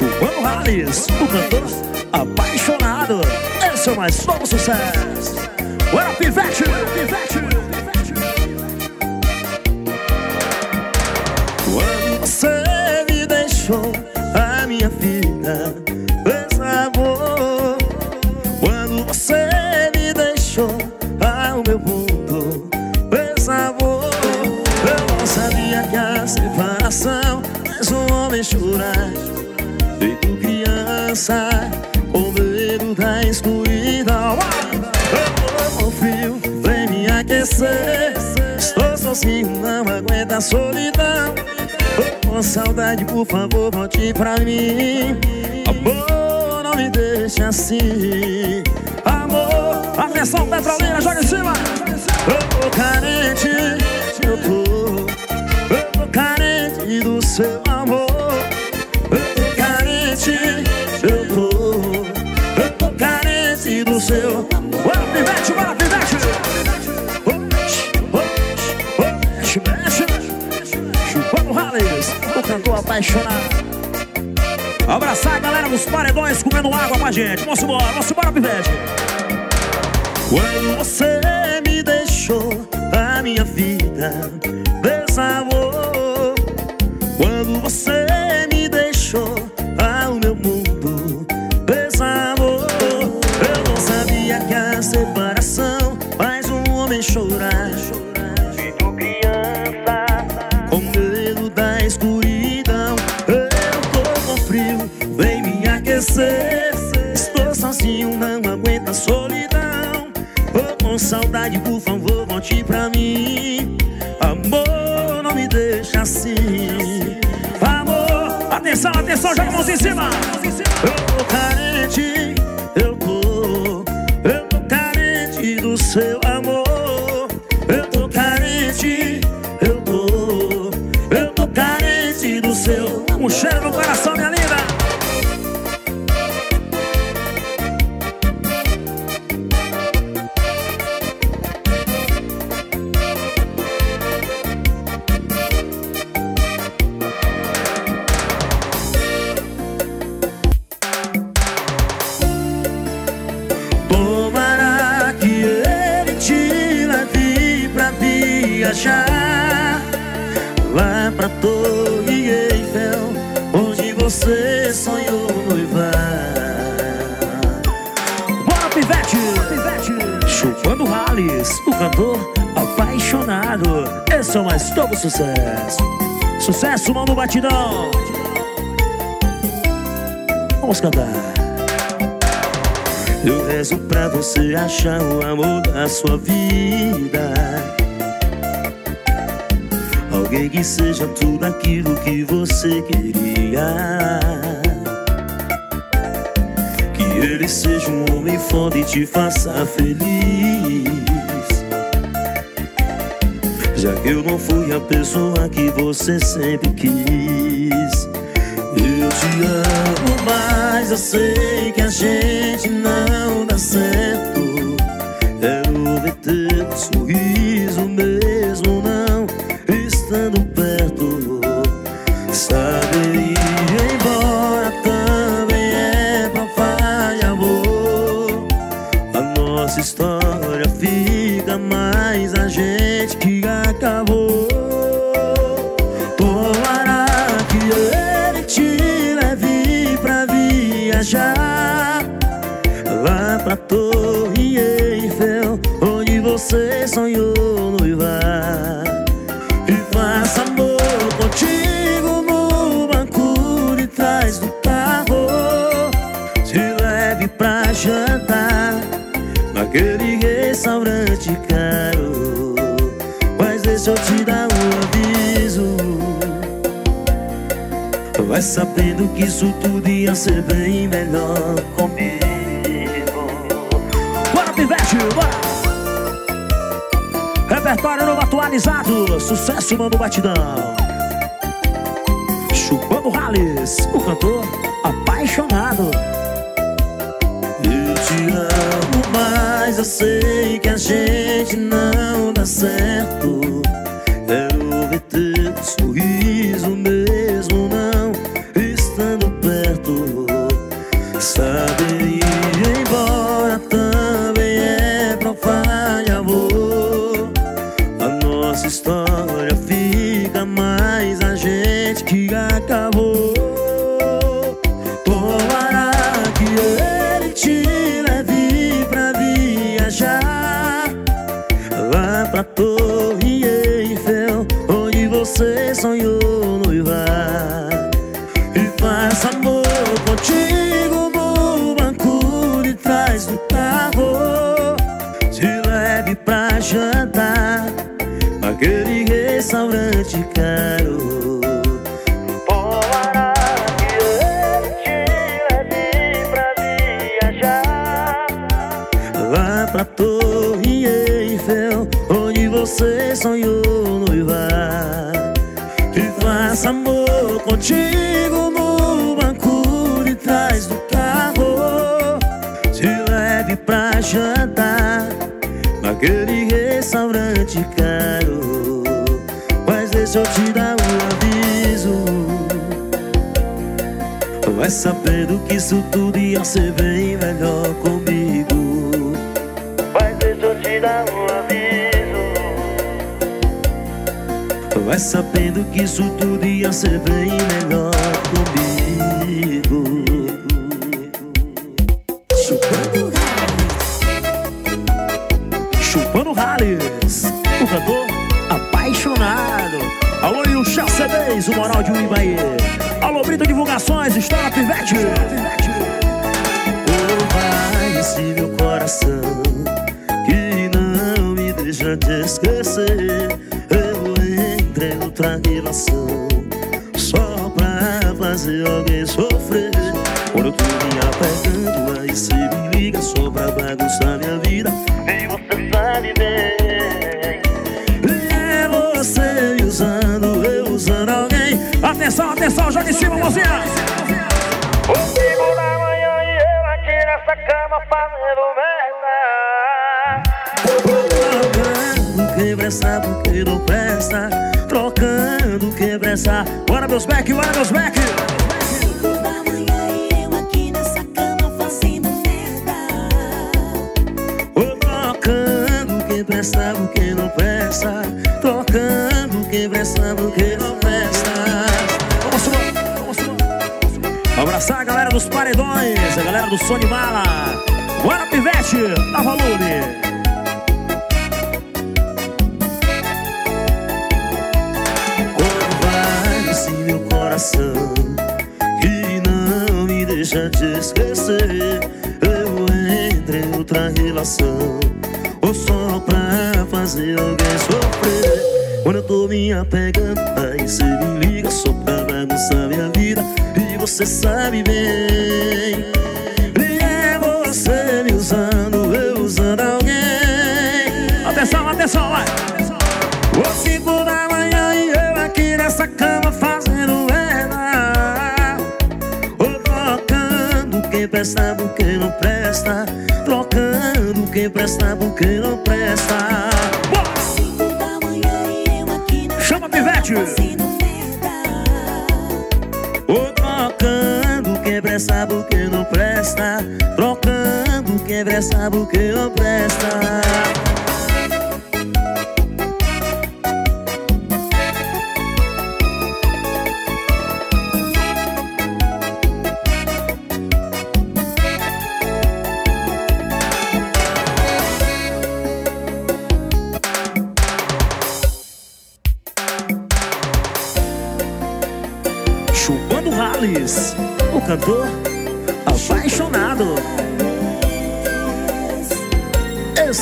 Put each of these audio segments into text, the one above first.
Chupando Rales, o cantor apaixonado. Esse é o mais novo sucesso. Bora, Pivete. Quando você me deixou, a minha vida desabou. Quando você me deixou, ah, o meu mundo desabou. Eu não sabia que a separação faz um homem chorar. Criança, com medo da escuridão. Eu tô frio, vem me aquecer. Estou sozinho, não aguento a solidão. Com saudade, por favor, volte pra mim. Amor, não me deixe assim. Amor, atenção, petroleira, joga em cima. Eu tô carente, eu tô. Eu tô carente do seu amor. Eu tô carente, do seu. Bora, pivete, bora, pivete. Mexe, mexe, chupando rales, o cantor apaixonado. Abraçar a galera dos paredões comendo água com a gente. Vamos embora, vamos embora, pivete. Quando você me deixou, a minha vida desabou. Quando você por favor, volte pra mim. Amor, não me deixa assim. Amor, atenção, atenção, joga a mãozinha em cima. Eu tô carente, eu tô. Eu tô carente do seu amor. Eu tô carente, eu tô. Eu tô carente do seu. Um cheiro no coração, sucesso. Sucesso, mão no batidão. Vamos cantar. Eu rezo pra você achar o amor da sua vida. Alguém que seja tudo aquilo que você queria. Que ele seja um homem foda e te faça feliz Já que eu não fui a pessoa que você sempre quis eu te amo, mas eu sei que a gente não dá certo. Quero ver teu sorriso mesmo Vai sabendo que isso tudo ia ser bem melhor comigo. Bora, Pivete, bora! Repertório novo atualizado. Sucesso, mano, batidão. Chupando Rales. O cantor apaixonado. Eu te amo, mas eu sei que a gente não dá certo restaurante caro Lá pra Torre Eiffel Onde você sonhou noivar E faça amor contigo no banco de trás do carro. Te leve pra jantar Naquele restaurante caro deixa eu te dar um aviso. Vai sabendo que isso tudo ia ser bem melhor comigo. Mas deixa eu te dar um aviso. Vai sabendo que isso tudo ia ser bem melhor Pivete. Oh, vai esse meu coração que não me deixa te esquecer. Eu entrei outra relação só pra fazer alguém sofrer. Quando tô me apertando, aí cê me liga só pra bagunçar minha vida. E você sabe bem. É você usando, eu usando alguém. Atenção, atenção, joga em cima, mozinha. Presta porque não presta. Trocando quem presta. Bora, meus back, bora, meus back. Presta porque não presta. Trocando quem presta porque não presta. Vamos vamos subir. Abraçar a galera dos paredões, a galera do de mala. Bora, pivete, dá volume. Coração que não me deixa te esquecer? Eu entrei em outra relação ou só pra fazer alguém sofrer? Quando eu tô me apegando, aí cê me liga só pra bagunçar minha vida e você sabe bem. Presta por quem não presta Trocando quem presta por quem não presta. Chama, pivete. Ô trocando quem presta por quem não presta Trocando quem presta por quem não presta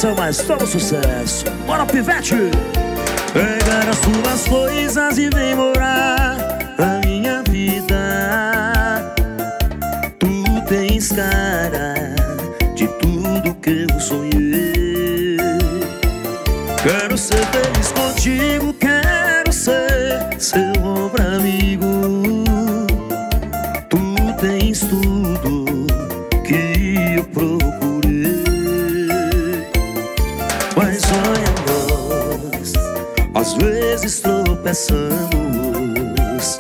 Esse é o mais todo sucesso. Bora, pivete! Pegar as suas coisas e vem morar minha tropeçamos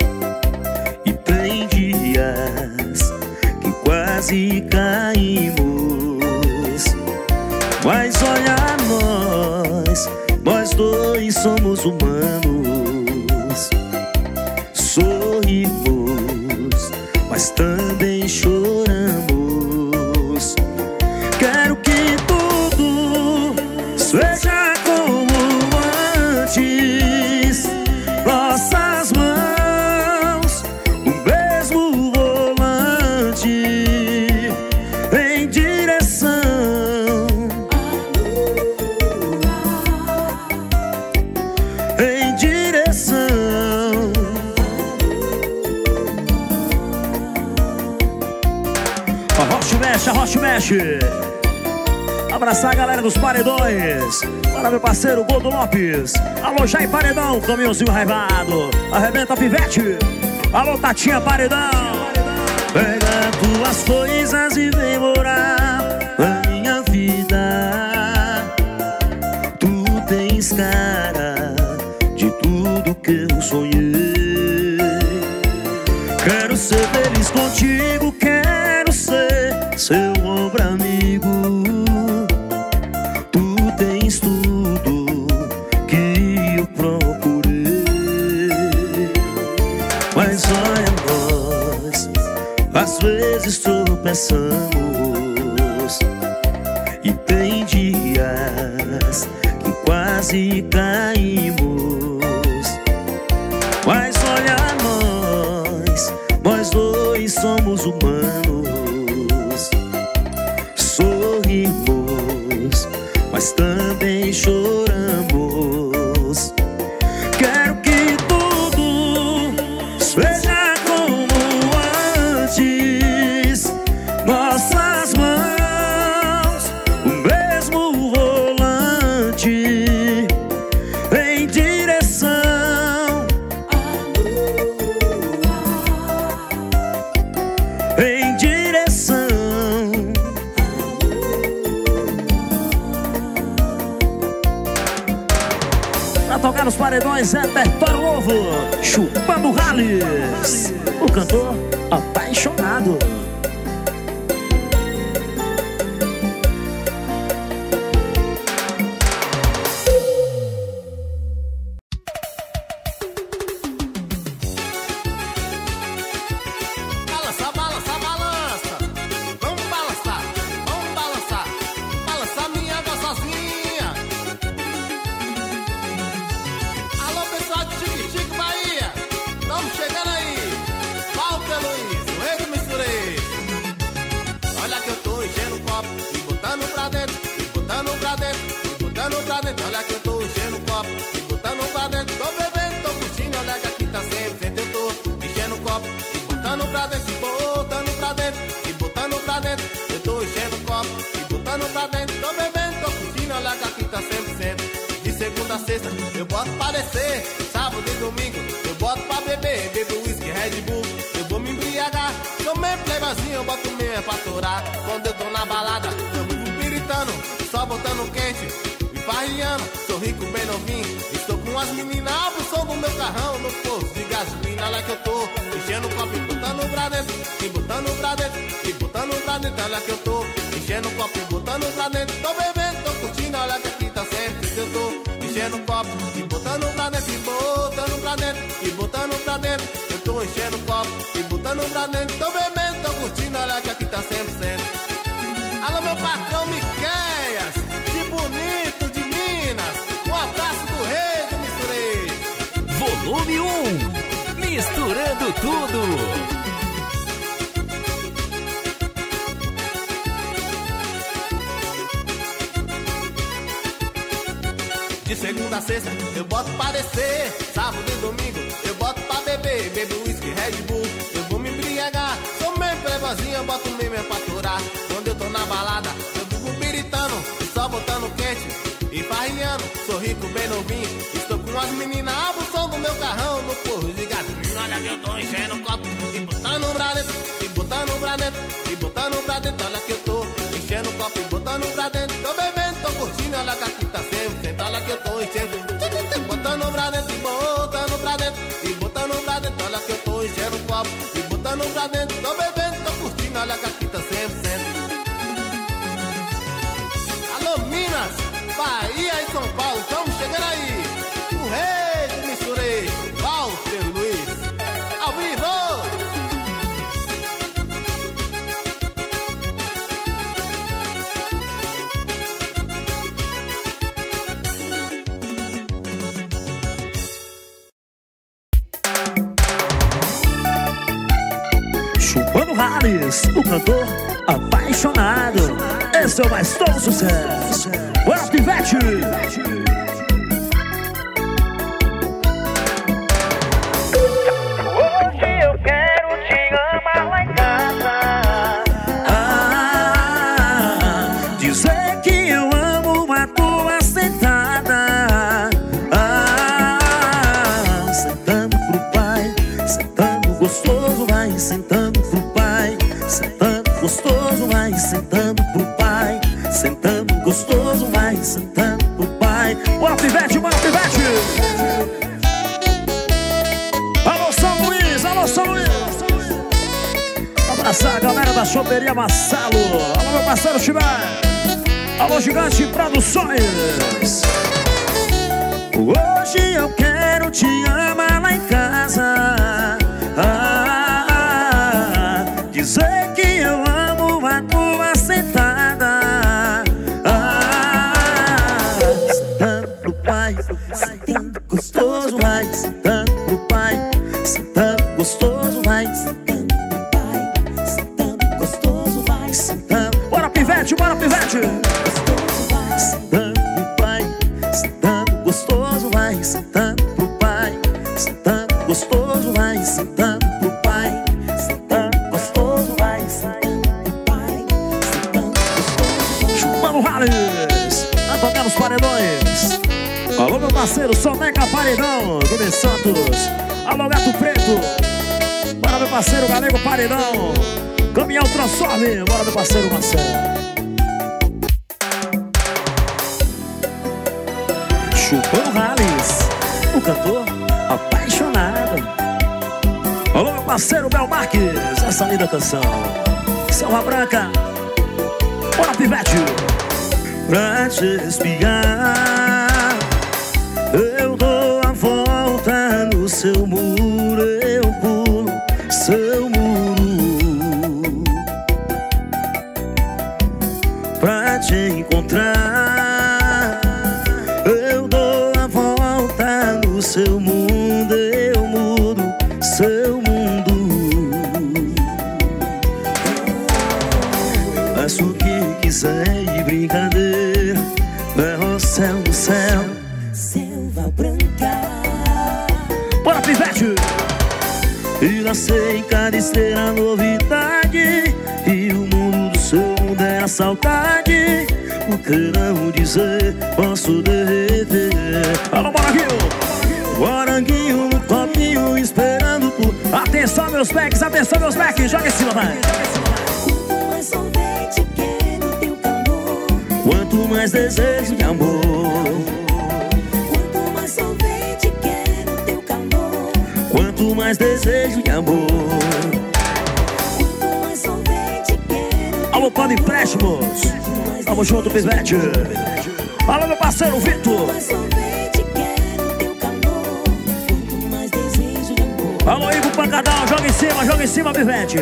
e tem dias que quase caímos. Mas olha nós, nós dois somos humanos. E mexe. Abraçar a galera dos paredões. Para meu parceiro Gordo Lopes. Alô, Jair Paredão, caminhãozinho raivado. Arrebenta pivete. Alô, Tatinha Paredão. Pega tuas coisas e vem morar na minha vida. Tu tens cara de tudo que eu sonhei. Quero ser feliz contigo, E tem dias que quase caímos. Mas olha nós, nós dois somos humanos dentro. Olha que eu tô enchendo o copo e botando pra dentro. Tô bebendo, tô curtindo, olha que aqui tá sempre sempre eu tô enchendo o copo e botando pra dentro, botando pra dentro, e botando pra dentro. Eu tô enchendo o copo e botando pra dentro. Tô bebendo, tô curtindo, olha que aqui tá sempre sempre. De segunda a sexta eu boto pra descer, sábado e domingo eu boto pra beber, bebo whisky, Red Bull. Eu vou me embriagar, tomei playbazinho, eu boto meia pra torar. Quando eu tô na balada, eu vivo piritando, só botando quente, Sou rico, bem novinho, estou com as meninas, abro som do meu carrão no posto de gasolina. Olha que eu tô enchendo o copo e botando pra dentro, e botando pra dentro, e botando pra dentro. Olha que eu tô enchendo o copo e botando pra dentro. Tô bebendo, tô curtindo, olha que aqui tá sempre eu tô enchendo o copo e botando pra dentro, e botando pra dentro, e botando pra dentro. Eu tô enchendo o copo e botando pra dentro. Tô bebendo, tô curtindo, olha que aqui tá sempre Misturando tudo. De segunda a sexta eu boto pra descer. Sábado e domingo eu boto pra beber. Bebo whisky, Red Bull, eu vou me embriagar. Sou meio plebazinho, eu boto mesmo é pra. Quando eu tô na balada, eu fico piritando. Só botando quente e farriando. Sou rico, bem novinho. Estou com as meninas, abro o som do meu carrão no porro. Que eu tô enchendo o copo e botando pra dentro. E botando pra dentro, e botando pra dentro. Olha que eu tô enchendo o copo e botando pra dentro. Tô bebendo, tô curtindo, olha que aqui tá sempre. Senta, olha que eu tô enchendo. Botando pra dentro e botando pra dentro. E botando pra dentro, olha que eu tô enchendo o copo. E botando pra dentro, tô bebendo, tô curtindo, olha que aqui tá sempre. Alô, Minas, Bahia Rales, o cantor apaixonado. Esse é o mais todo sucesso. Bora, Pivete! Da choperia Massalo. Alô, meu parceiro Chibé. Alô, Gigante Produções. Hoje eu quero te amar lá em casa. Ah, dizer que eu canção. Selva Branca, bora, Pivete. Pra te espiar, Em cada estrela novidade. E o mundo do seu mundo é a saudade. O que não dizer, posso derreter. Alô, Moranguinho! Moranguinho no copinho esperando por... Atenção, meus packs, atenção, meus packs Joga em cima, vai! quanto mais sorvete quero teu calor, Quanto mais desejo de amor mais desejo de amor Alô, Pano Empréstimos Tamo junto, pivete Alô, meu parceiro Vitor. Alô, Ivo Pancadão, joga em cima, joga em cima, Pivete.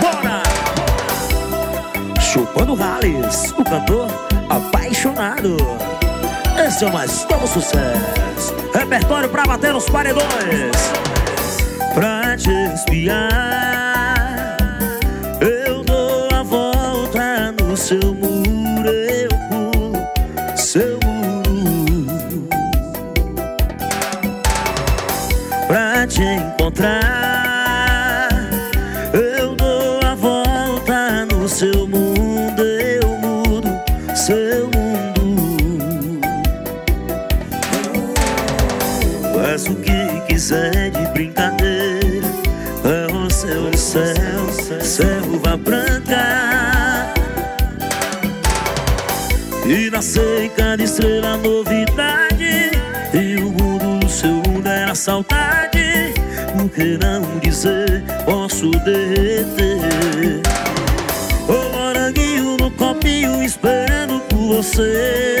Bora! Chupando Rales, o cantor apaixonado. Esse é o mais novo sucesso. Repertório pra bater nos paredões. Pra te espiar, eu dou a volta no seu muro, eu pulo seu muro. pra te encontrar. Nascer em cada estrela novidade. E o mundo do seu mundo era saudade. Por que não dizer, posso derreter? O moranguinho no copinho esperando por você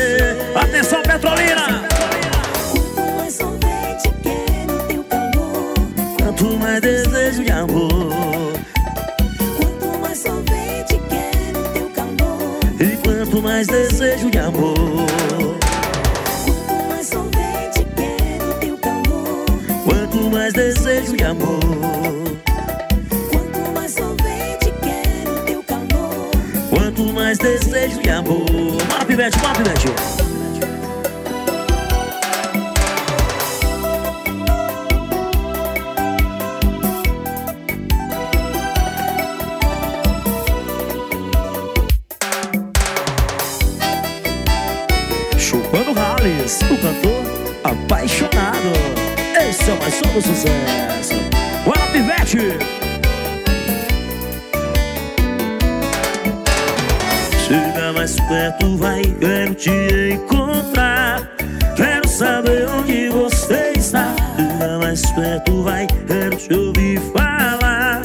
amor. Quanto mais sorvete, quero teu calor. Quanto mais desejo e amor. Bora, pivete, bora, pivete. Chupando Rales, o cantor apaixonado. Esse é mais um do sucesso. Tu vai, quero te ouvir falar.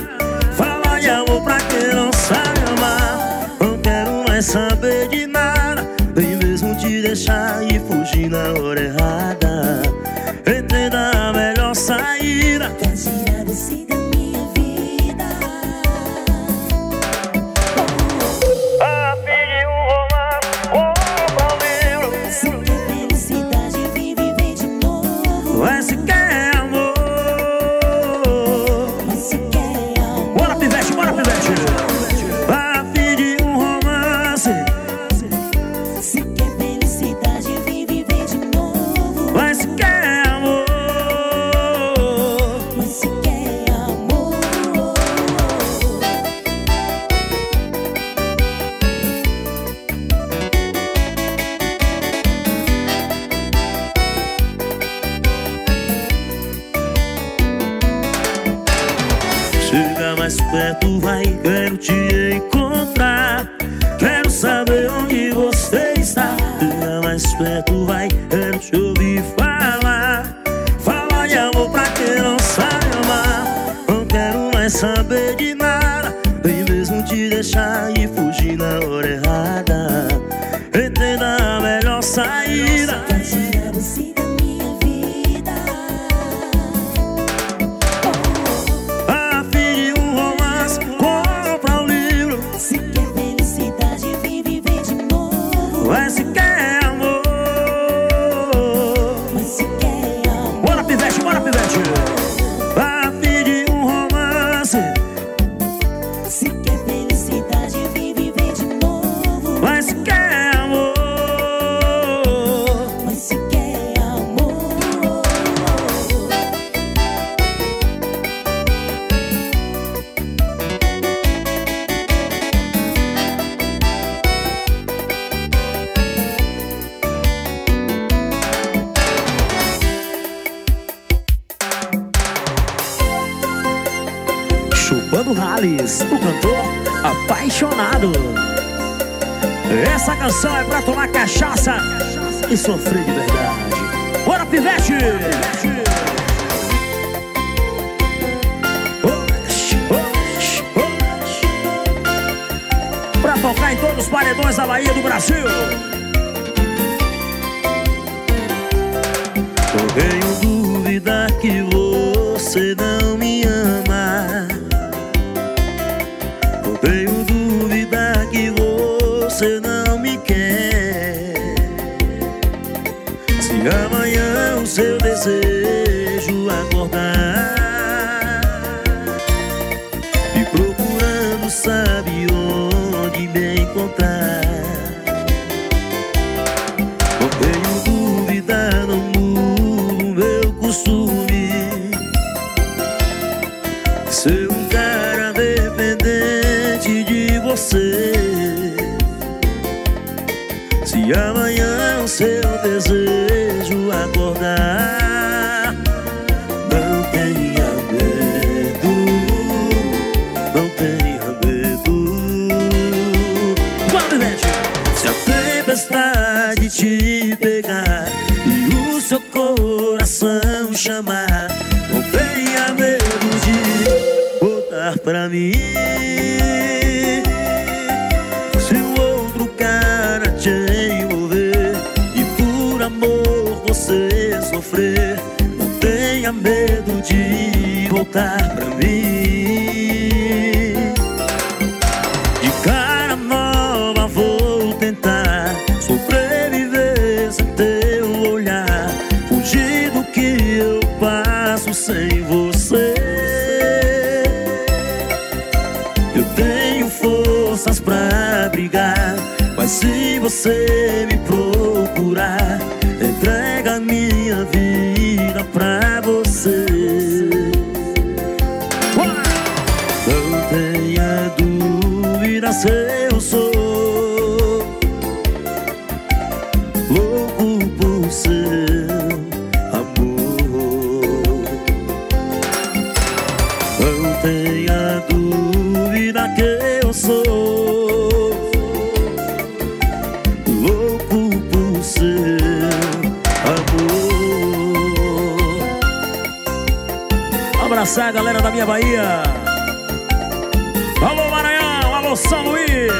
Fala de amor pra quem não sabe amar. Não quero mais saber de nada. antes de ouvir falar. Falar de amor pra quem não sabe amar Não quero mais saber de Essa canção é pra tomar cachaça e sofrer de verdade. Bora, pivete! Pra tocar em todos os paredões da Bahia do Brasil. Eu tenho dúvida que ず chamar Não tenha medo de voltar pra mim. Se o outro cara te envolver E por amor você sofrer Não tenha medo de voltar pra mim. Tenha dúvida que eu sou louco por seu amor. Abraçar a galera da minha Bahia. Alô, Maranhão. Alô, São Luís.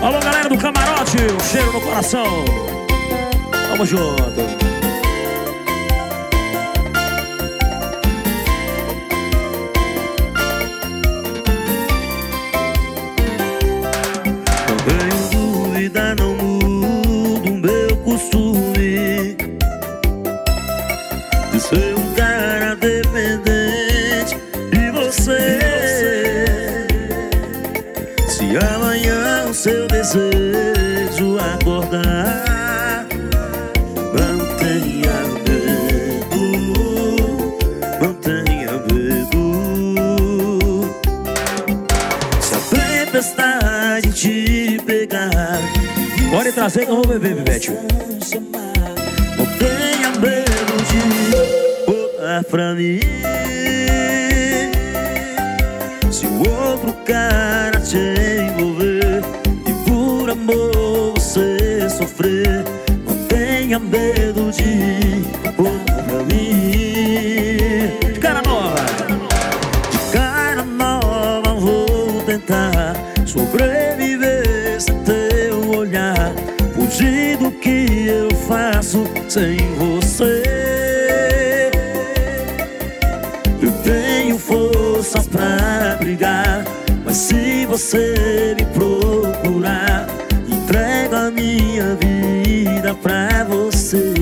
Alô, galera do camarote. O cheiro no coração. Tamo junto. Te pegar, Pode trazer que eu vou beber, Vivete. não tenha medo de voltar pra mim. Se o outro cara te envolver e por amor você sofrer, não tenha medo de voltar pra mim. Sem você. Eu tenho forças pra brigar Mas se você me procurar Entrego a minha vida pra você.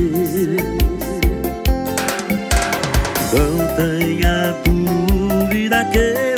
Não tenha dúvida que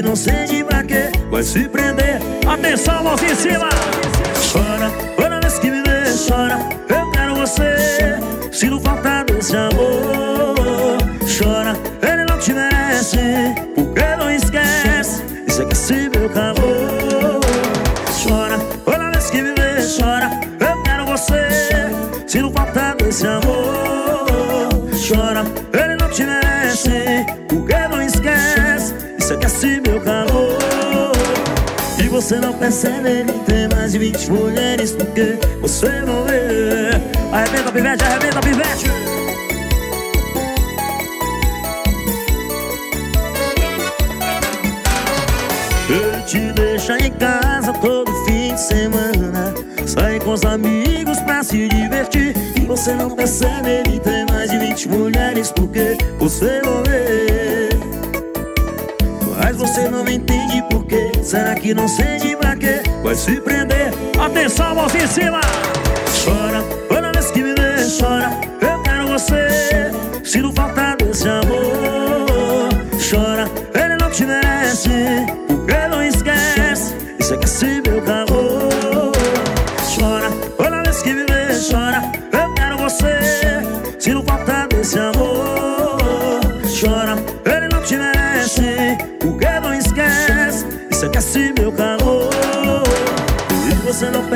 que não sente pra quê? Vai se prender. Atenção, mãos em cima. Chora, toda vez que me vê, chora. Eu quero você. Sinto falta desse amor. Chora, ele não te merece. Porque não esquece. Isso é se meu. Você não percebe, ele tem mais de 20 mulheres Porque você não vê Arrebenta, Pivete. Arrebenta, Pivete. Ele te deixa em casa todo fim de semana Sai com os amigos pra se divertir E você não percebe, ele tem mais de 20 mulheres Porque você não vê você não entende por quê. Será que não sente pra quê? Vai se prender. Atenção, mãos em cima. Chora, toda vez que me vê, chora Eu quero você. Sinto falta desse amor. Chora, ele não te merece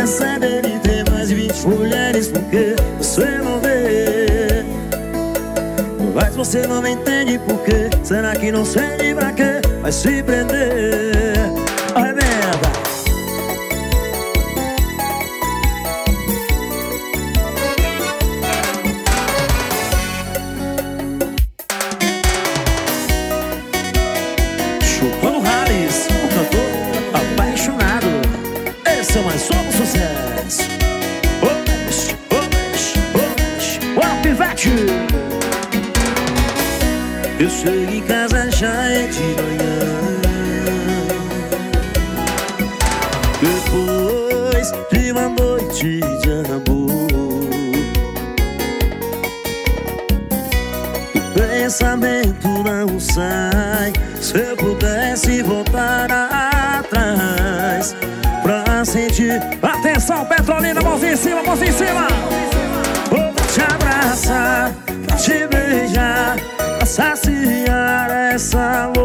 percebe Ele tem mais de 20 mulheres Porque você não vê. Mas você não me entende por quê? Será que não sente pra quê? Vai se prender Atenção, Petrolina, mãozinha em cima, mãozinha em cima. Vou te abraçar, te beijar saciar essa louca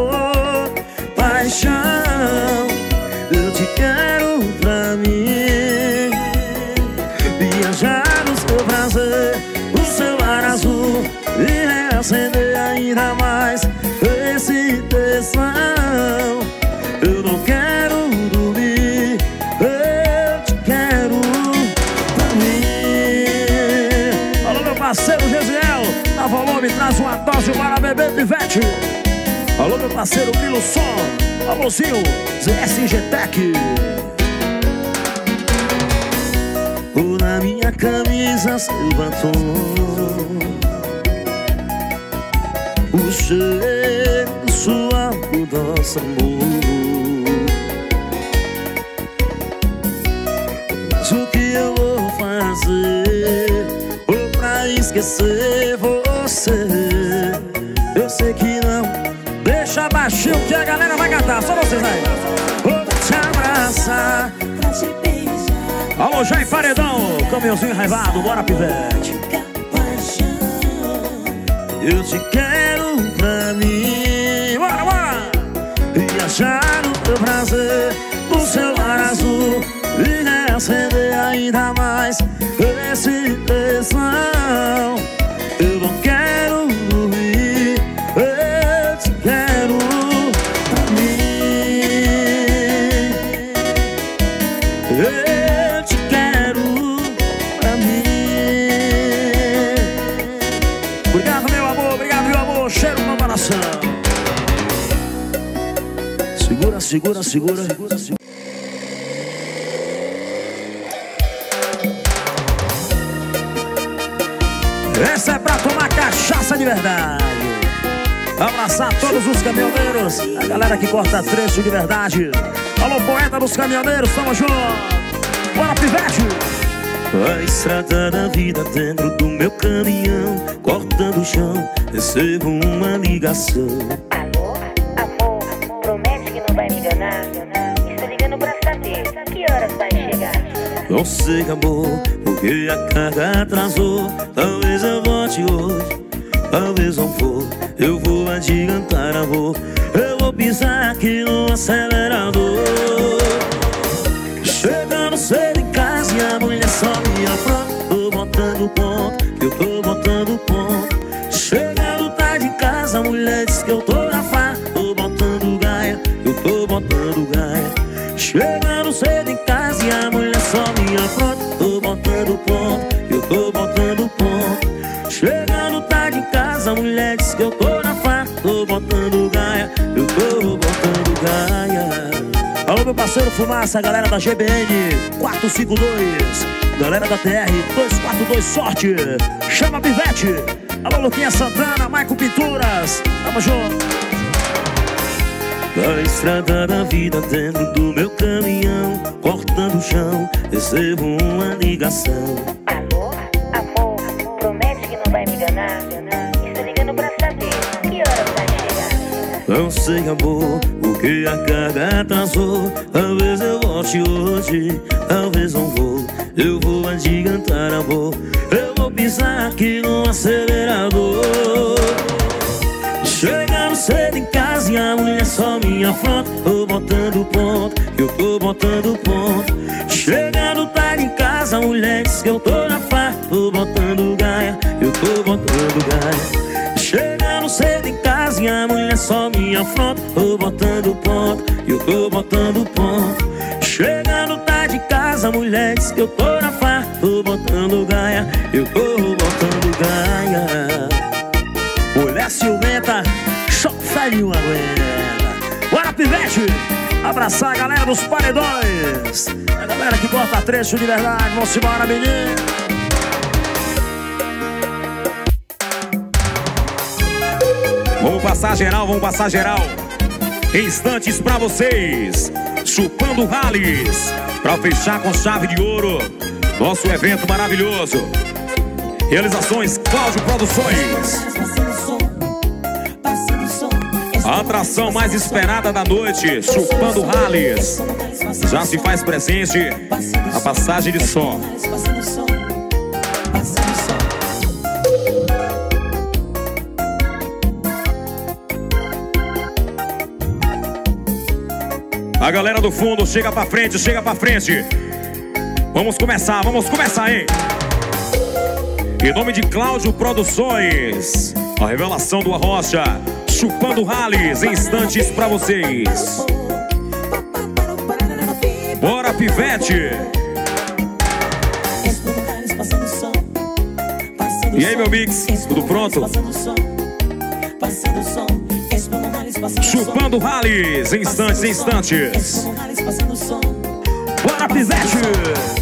dose para beber pivete. Alô, meu parceiro Milo Som. Alôzinho, ZSG Tech. Ou na minha camisa seu batom O cheiro suave do nosso amor Mas o que eu vou fazer Ou pra esquecer Eu sei que não Deixa baixinho que a galera vai cantar. Só vocês aí. Vou te abraçar Pra te beijar Alô, Jair Paredão. Caminhãozinho raivado, bora pivete. Eu te quero pra mim Bora, bora. Viajar no teu prazer No seu azul E reacender ainda mais Esse tesão Eu não quero Segura, segura, segura, segura. Essa é pra tomar cachaça de verdade. Abraçar todos os caminhoneiros, a galera que corta trecho de verdade. Alô, poeta dos caminhoneiros, tamo junto. Bora, pivete. A estrada da vida dentro do meu caminhão Cortando o chão, recebo uma ligação Não sei, amor, porque a carga atrasou. Talvez eu volte hoje, talvez não for. Eu vou adiantar, amor. Eu vou pisar aqui no acelerador. Chegando cedo em casa e a mulher só me afronta. Tô botando ponto, eu tô botando ponto. Chegando tarde em casa, a mulher diz que eu tô na farra. Tô botando gaia, eu tô botando gaia. Chegando cedo em casa e a mulher parceiro Fumaça, galera da GBN 452, galera da TR 242 Sorte, chama Pivete. Alô, Luquinha Santana, Maico Pinturas, tamo junto. A estrada da vida dentro do meu caminhão Cortando o chão, recebo uma ligação Alô, amor, promete que não vai me enganar? Estou ligando pra saber que horas vai chegar. Não sei, amor, porque a carga atrasou Talvez eu volte hoje, talvez não vou. Eu vou adiantar, amor. Eu vou pisar aqui no acelerador. Chegando cedo em casa e a mulher só me afronta. Tô botando ponto, eu tô botando ponto. Chegando tarde em casa, a mulher diz que eu tô na farra. Tô botando gaia, eu tô botando gaia. Chegando cedo em casa e a mulher só me afronta Tô botando ponto, eu tô botando ponto Chegando tarde em casa, mulher diz que eu tô na farra Tô botando gaia, eu tô botando gaia Mulher ciumenta, chofere uma aguenta. Bora, pivete! Abraçar a galera dos paredões. A galera que bota trecho de verdade. Vamos embora, menino. Vamos passar geral, vamos passar geral. Instantes pra vocês. Chupando rales. Pra fechar com chave de ouro. Nosso evento maravilhoso. Realizações Cláudio Produções. A atração mais esperada da noite, chupando rales. Já se faz presente a passagem de som. A galera do fundo chega pra frente, chega pra frente. Vamos começar, vamos começar, hein? Em nome de Cláudio Produções, a revelação do Arrocha, chupando rales, instantes pra vocês. Bora, pivete! E aí, meu mix, tudo pronto? Chupando rales, instantes, instantes. Bora, pivete!